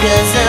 Cause